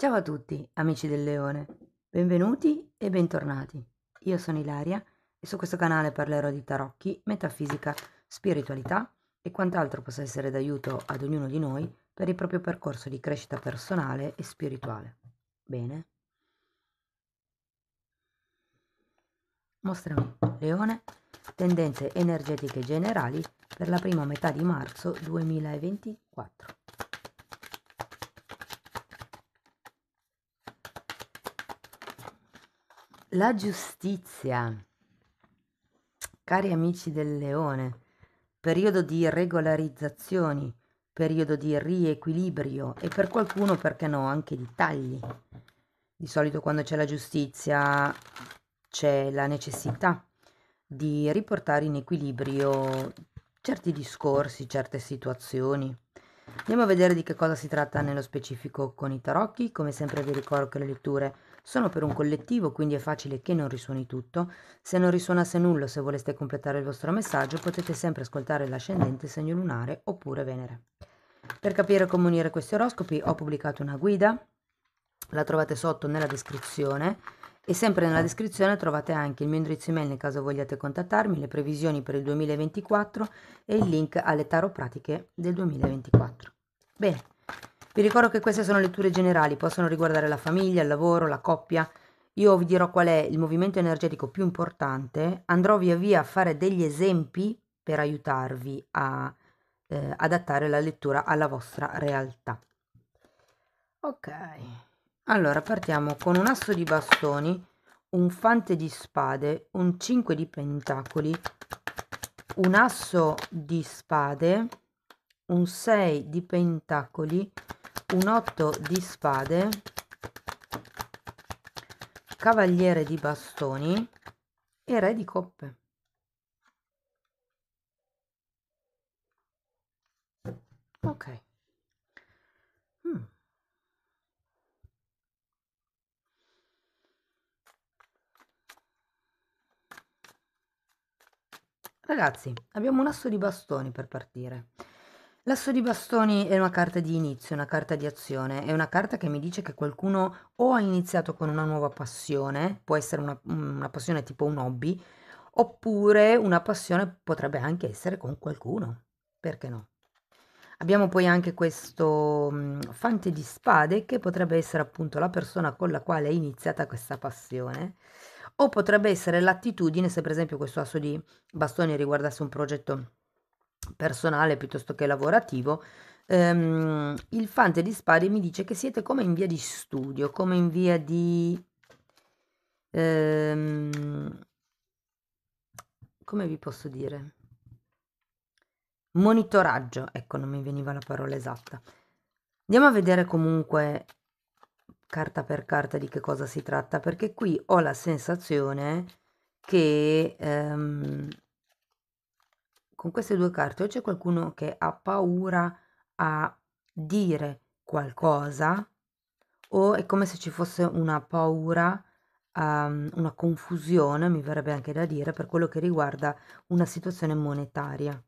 Ciao a tutti, amici del leone, benvenuti e bentornati. Io sono Ilaria e su questo canale parlerò di tarocchi, metafisica, spiritualità e quant'altro possa essere d'aiuto ad ognuno di noi per il proprio percorso di crescita personale e spirituale. Bene? Mostrami, leone, tendenze energetiche generali per la prima metà di marzo 2024. La giustizia. Cari amici del leone, periodo di regolarizzazioni, periodo di riequilibrio e per qualcuno, perché no, anche di tagli. Di solito quando c'è la giustizia c'è la necessità di riportare in equilibrio certi discorsi, certe situazioni. Andiamo a vedere di che cosa si tratta nello specifico con i tarocchi. Come sempre vi ricordo che le letture sono per un collettivo, quindi è facile che non risuoni tutto. Se non risuonasse nulla, se voleste completare il vostro messaggio, potete sempre ascoltare l'ascendente, segno lunare oppure Venere. Per capire come unire questi oroscopi ho pubblicato una guida, la trovate sotto nella descrizione e sempre nella descrizione trovate anche il mio indirizzo email nel caso vogliate contattarmi, le previsioni per il 2024 e il link alle tarot pratiche del 2024. Bene, vi ricordo che queste sono letture generali, possono riguardare la famiglia, il lavoro, la coppia. Io vi dirò qual è il movimento energetico più importante, andrò via via a fare degli esempi per aiutarvi a eh, adattare la lettura alla vostra realtà. Ok. Allora, partiamo con un asso di bastoni, un fante di spade, un 5 di pentacoli, un asso di spade, un 6 di pentacoli, un 8 di spade, cavaliere di bastoni e re di coppe. Ok. Ragazzi, abbiamo un asso di bastoni per partire. L'asso di bastoni è una carta di inizio, una carta di azione, è una carta che mi dice che qualcuno o ha iniziato con una nuova passione, può essere una, una passione tipo un hobby, oppure una passione potrebbe anche essere con qualcuno, perché no? Abbiamo poi anche questo um, fante di spade che potrebbe essere appunto la persona con la quale è iniziata questa passione o potrebbe essere l'attitudine se per esempio questo asso di bastoni riguardasse un progetto personale piuttosto che lavorativo ehm, il fante di spade mi dice che siete come in via di studio come in via di ehm, come vi posso dire? Monitoraggio ecco non mi veniva la parola esatta. Andiamo a vedere comunque carta per carta di che cosa si tratta, perché qui ho la sensazione che ehm, con queste due carte o c'è qualcuno che ha paura a dire qualcosa o è come se ci fosse una paura, um, una confusione, mi verrebbe anche da dire, per quello che riguarda una situazione monetaria.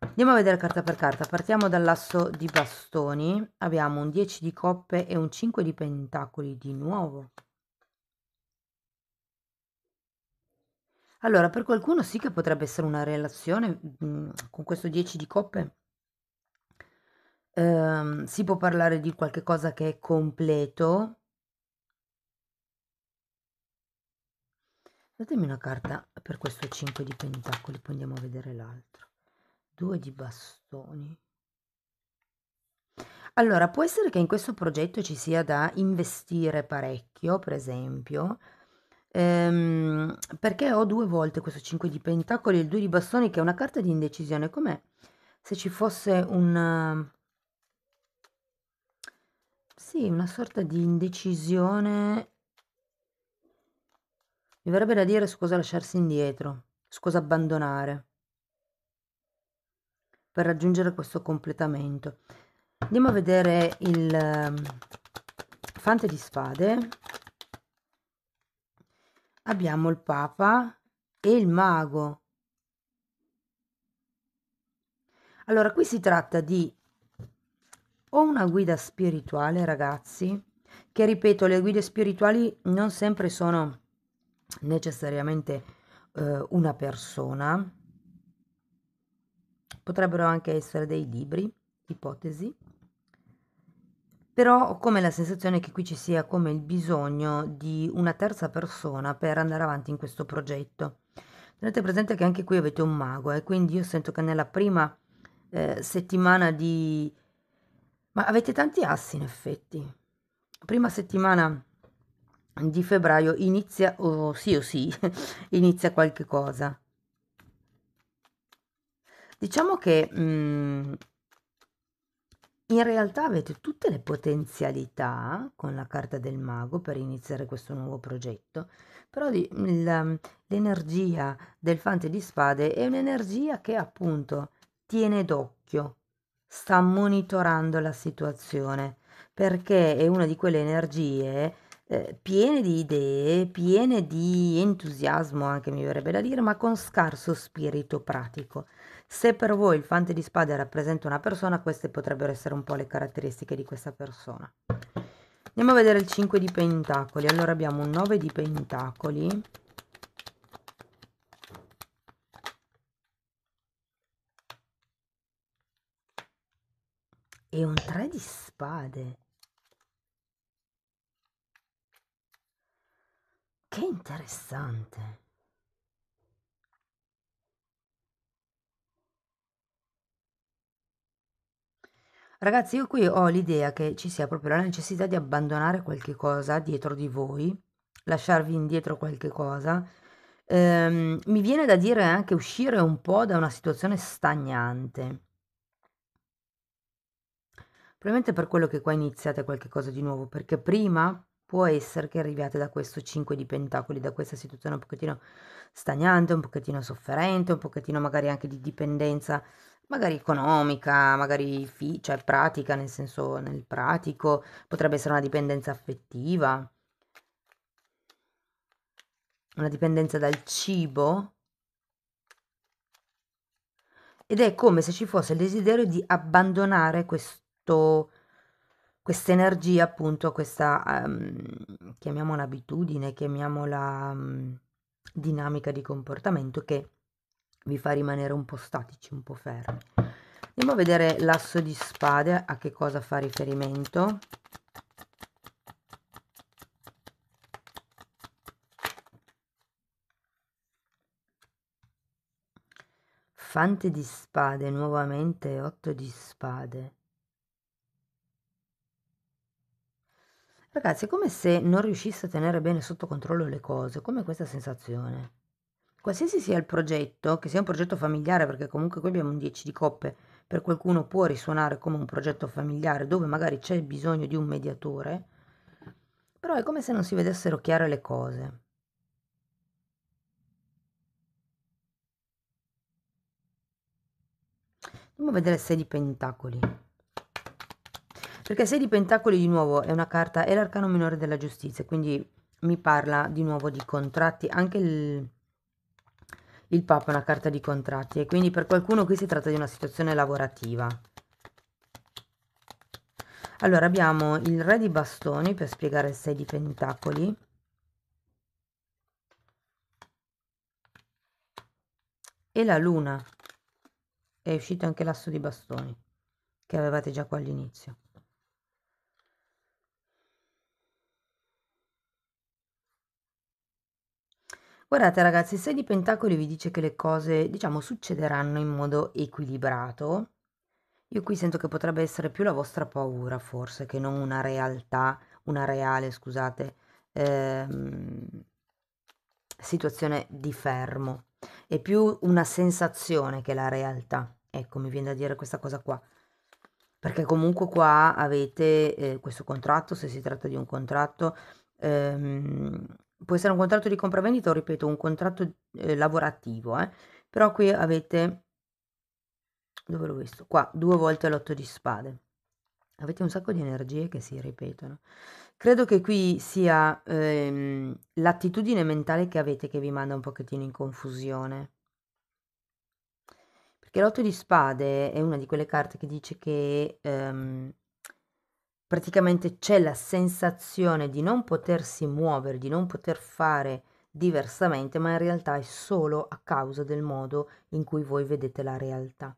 Andiamo a vedere carta per carta. Partiamo dall'asso di bastoni. Abbiamo un 10 di coppe e un 5 di pentacoli di nuovo. Allora, per qualcuno sì che potrebbe essere una relazione mh, mm, con questo 10 di coppe. Ehm, si può parlare di qualche cosa che è completo. Datemi una carta per questo 5 di pentacoli, poi andiamo a vedere l'altro due di bastoni allora può essere che in questo progetto ci sia da investire parecchio per esempio ehm, perché ho due volte questo 5 di pentacoli e il 2 di bastoni che è una carta di indecisione come se ci fosse un sì una sorta di indecisione mi verrebbe da dire su cosa lasciarsi indietro su cosa abbandonare per raggiungere questo completamento. Andiamo a vedere il um, fante di spade. Abbiamo il papa e il mago. Allora, qui si tratta di o una guida spirituale, ragazzi, che ripeto, le guide spirituali non sempre sono necessariamente eh, una persona, potrebbero anche essere dei libri, ipotesi, però ho come la sensazione che qui ci sia come il bisogno di una terza persona per andare avanti in questo progetto. Tenete presente che anche qui avete un mago e eh, quindi io sento che nella prima eh, settimana di... Ma avete tanti assi in effetti. Prima settimana di febbraio inizia, o oh, sì o sì, inizia qualche cosa. Diciamo che mm, in realtà avete tutte le potenzialità con la carta del mago per iniziare questo nuovo progetto, però l'energia del fante di spade è un'energia che appunto tiene d'occhio, sta monitorando la situazione, perché è una di quelle energie eh, piene di idee, piene di entusiasmo anche mi verrebbe da dire, ma con scarso spirito pratico. Se per voi il fante di spade rappresenta una persona, queste potrebbero essere un po' le caratteristiche di questa persona. Andiamo a vedere il 5 di pentacoli. Allora abbiamo un 9 di pentacoli. E un 3 di spade. Che interessante. Ragazzi, io qui ho l'idea che ci sia proprio la necessità di abbandonare qualche cosa dietro di voi, lasciarvi indietro qualche cosa. Ehm, mi viene da dire anche uscire un po' da una situazione stagnante. Probabilmente per quello che qua iniziate qualche cosa di nuovo, perché prima può essere che arriviate da questo 5 di pentacoli, da questa situazione un pochettino stagnante, un pochettino sofferente, un pochettino magari anche di dipendenza, magari economica, magari fi- cioè pratica, nel senso nel pratico, potrebbe essere una dipendenza affettiva, una dipendenza dal cibo. Ed è come se ci fosse il desiderio di abbandonare questo questa energia appunto, questa um, chiamiamola abitudine, chiamiamola um, dinamica di comportamento che vi fa rimanere un po' statici, un po' fermi. Andiamo a vedere l'asso di spade, a che cosa fa riferimento. Fante di spade, nuovamente 8 di spade. Ragazzi, è come se non riuscisse a tenere bene sotto controllo le cose, come questa sensazione. Qualsiasi sia il progetto, che sia un progetto familiare, perché comunque qui abbiamo un 10 di coppe, per qualcuno può risuonare come un progetto familiare dove magari c'è bisogno di un mediatore, però è come se non si vedessero chiare le cose. Andiamo a vedere 6 di pentacoli. Perché 6 di pentacoli di nuovo è una carta, è l'arcano minore della giustizia, quindi mi parla di nuovo di contratti, anche il, il Papa è una carta di contratti e quindi per qualcuno qui si tratta di una situazione lavorativa. Allora abbiamo il re di bastoni per spiegare il 6 di pentacoli. E la luna. È uscito anche l'asso di bastoni che avevate già qua all'inizio. Guardate ragazzi, 6 di pentacoli vi dice che le cose, diciamo, succederanno in modo equilibrato. Io qui sento che potrebbe essere più la vostra paura, forse, che non una realtà, una reale, scusate, ehm, situazione di fermo. È più una sensazione che la realtà. Ecco, mi viene da dire questa cosa qua. Perché comunque qua avete eh, questo contratto, se si tratta di un contratto, ehm, può essere un contratto di compravendita o ripeto un contratto eh, lavorativo, eh? però qui avete, dove l'ho visto? Qua, due volte l'otto di spade. Avete un sacco di energie che si ripetono. Credo che qui sia ehm, l'attitudine mentale che avete che vi manda un pochettino in confusione. Perché l'otto di spade è una di quelle carte che dice che ehm, praticamente c'è la sensazione di non potersi muovere, di non poter fare diversamente, ma in realtà è solo a causa del modo in cui voi vedete la realtà.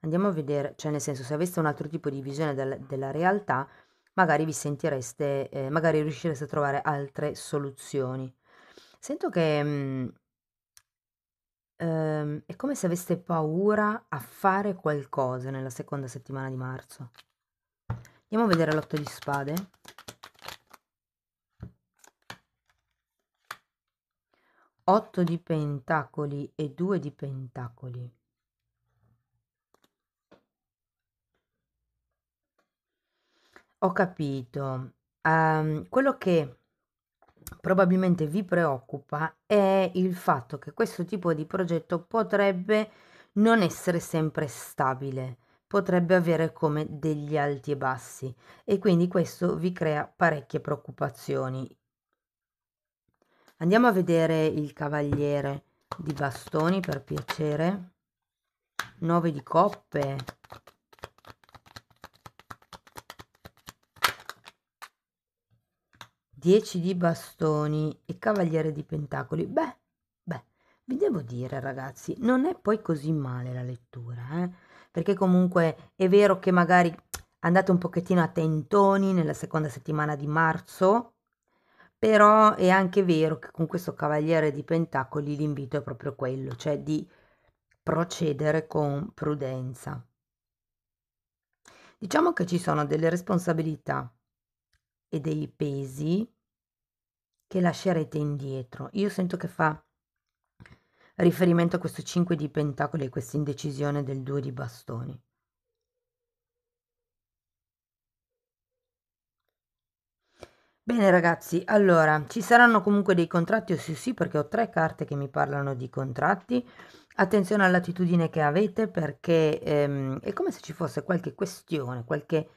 Andiamo a vedere, cioè nel senso, se aveste un altro tipo di visione del, della realtà, magari vi sentireste, eh, magari riuscireste a trovare altre soluzioni. Sento che mh, mm, ehm, è come se aveste paura a fare qualcosa nella seconda settimana di marzo. Andiamo a vedere l'otto di spade. 8 di pentacoli e 2 di pentacoli. Ho capito. Um, quello che probabilmente vi preoccupa è il fatto che questo tipo di progetto potrebbe non essere sempre stabile, potrebbe avere come degli alti e bassi e quindi questo vi crea parecchie preoccupazioni. Andiamo a vedere il cavaliere di bastoni per piacere. 9 di coppe. Dieci di bastoni e cavaliere di pentacoli. Beh, beh, vi devo dire ragazzi, non è poi così male la lettura, eh? Perché comunque è vero che magari andate un pochettino a tentoni nella seconda settimana di marzo, però è anche vero che con questo cavaliere di pentacoli l'invito è proprio quello, cioè di procedere con prudenza. Diciamo che ci sono delle responsabilità e dei pesi che lascerete indietro. Io sento che fa riferimento a questo 5 di pentacoli e questa indecisione del 2 di bastoni. Bene ragazzi, allora ci saranno comunque dei contratti, o sì sì perché ho tre carte che mi parlano di contratti. Attenzione all'attitudine che avete perché ehm, è come se ci fosse qualche questione, qualche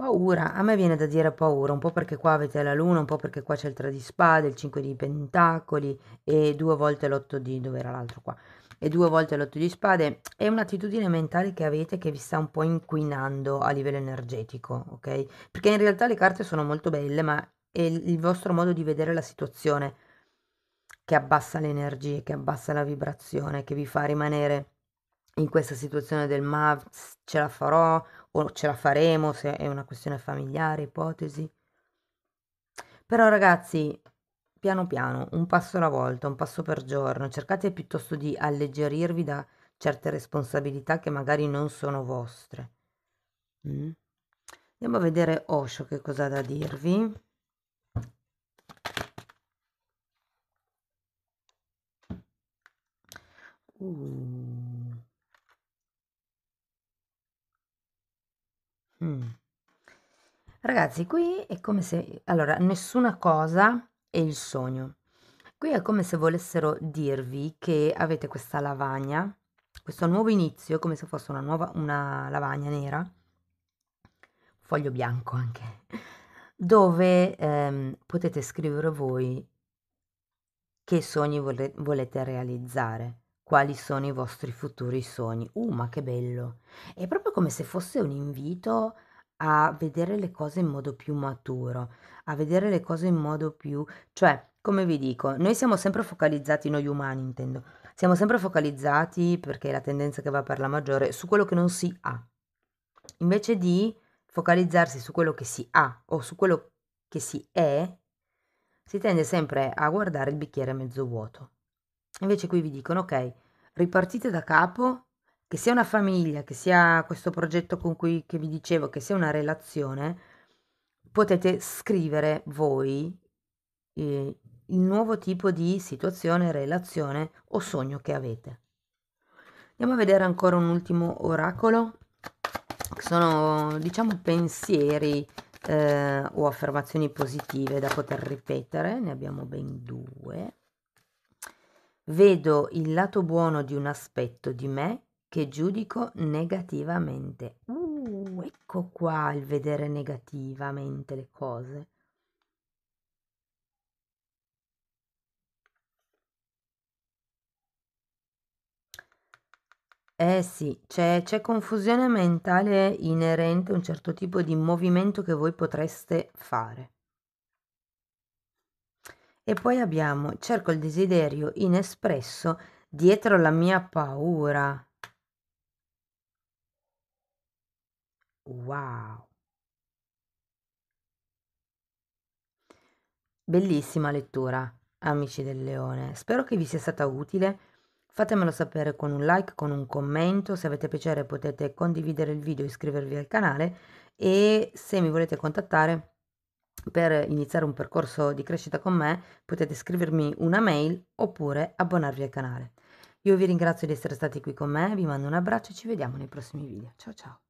paura. A me viene da dire paura, un po' perché qua avete la luna, un po' perché qua c'è il 3 di spade, il 5 di pentacoli e due volte l'8 di... dove era l'altro qua? e due volte l'otto di spade è un'attitudine mentale che avete che vi sta un po' inquinando a livello energetico, ok? Perché in realtà le carte sono molto belle, ma è il vostro modo di vedere la situazione che abbassa le energie, che abbassa la vibrazione, che vi fa rimanere in questa situazione del ma ce la farò o ce la faremo se è una questione familiare, ipotesi. Però ragazzi, piano piano, un passo alla volta, un passo per giorno, cercate piuttosto di alleggerirvi da certe responsabilità che magari non sono vostre. Mm. Andiamo a vedere Osho che cosa ha da dirvi. Uh. Mm. Ragazzi, qui è come se... Allora, nessuna cosa e il sogno. Qui è come se volessero dirvi che avete questa lavagna, questo nuovo inizio, come se fosse una nuova una lavagna nera, foglio bianco anche, dove ehm, potete scrivere voi che sogni vole volete realizzare, quali sono i vostri futuri sogni. Uh, ma che bello! È proprio come se fosse un invito a vedere le cose in modo più maturo, a vedere le cose in modo più cioè, come vi dico, noi siamo sempre focalizzati noi umani intendo, siamo sempre focalizzati, perché è la tendenza che va per la maggiore, su quello che non si ha. Invece di focalizzarsi su quello che si ha o su quello che si è, si tende sempre a guardare il bicchiere mezzo vuoto. Invece qui vi dicono, ok, ripartite da capo che sia una famiglia, che sia questo progetto con cui che vi dicevo, che sia una relazione, potete scrivere voi eh, il nuovo tipo di situazione, relazione o sogno che avete. Andiamo a vedere ancora un ultimo oracolo, sono diciamo pensieri eh, o affermazioni positive da poter ripetere, ne abbiamo ben due. Vedo il lato buono di un aspetto di me che giudico negativamente. Uh, ecco qua il vedere negativamente le cose. Eh sì, c'è c'è confusione mentale inerente a un certo tipo di movimento che voi potreste fare. E poi abbiamo cerco il desiderio inespresso dietro la mia paura. Wow. Bellissima lettura, amici del leone. Spero che vi sia stata utile. Fatemelo sapere con un like, con un commento. Se avete piacere potete condividere il video, iscrivervi al canale e se mi volete contattare per iniziare un percorso di crescita con me potete scrivermi una mail oppure abbonarvi al canale. Io vi ringrazio di essere stati qui con me, vi mando un abbraccio e ci vediamo nei prossimi video. Ciao ciao!